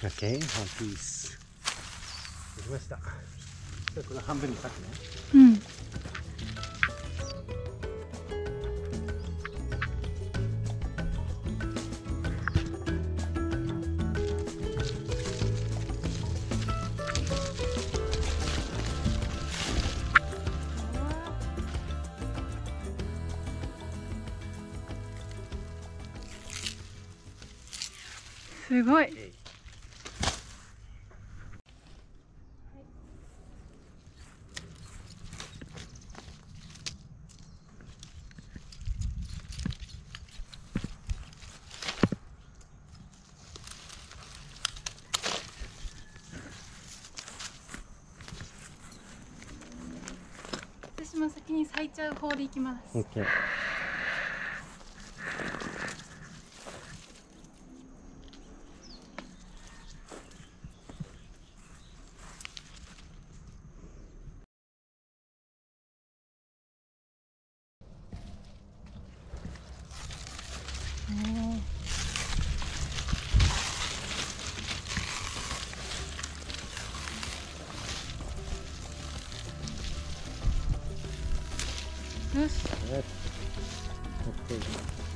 OK、ワンピース。できました。じゃこの半分に裂くね。うんすごい先に咲いちゃう方でいきます。OK。よし。OK。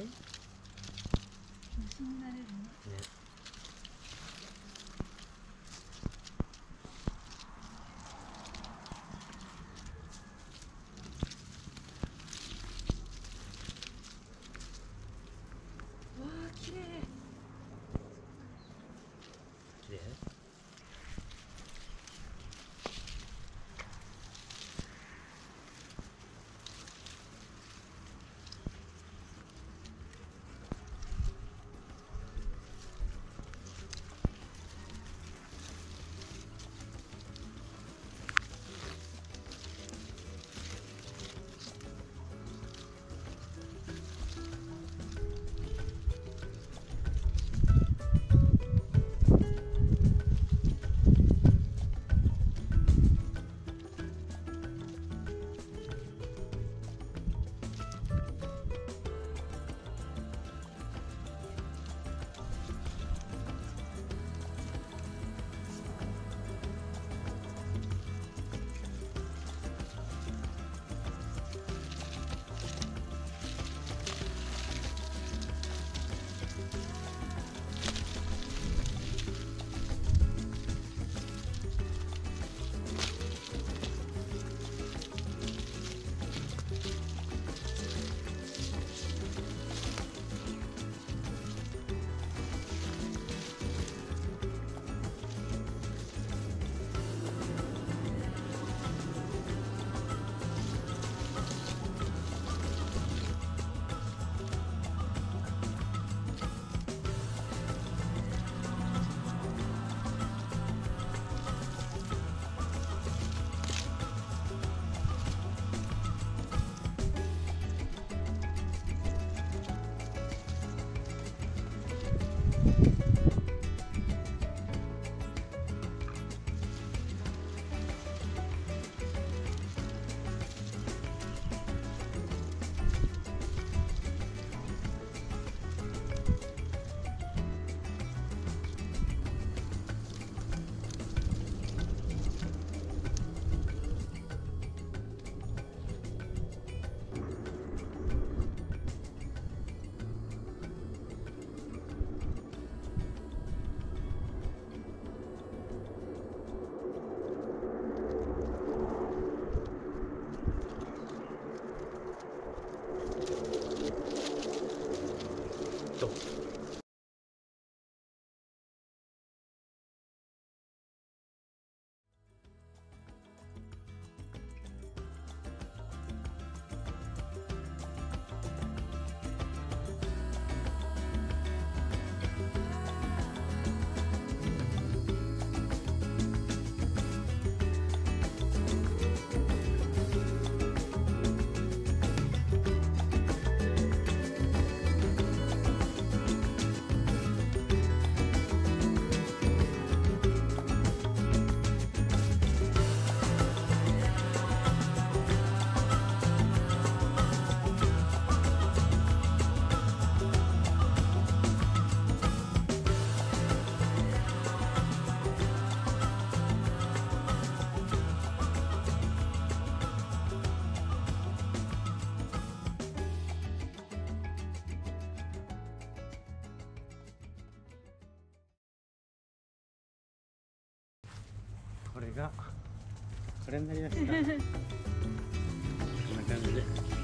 無心になれるね。ねれが。これになりました。こんな感じで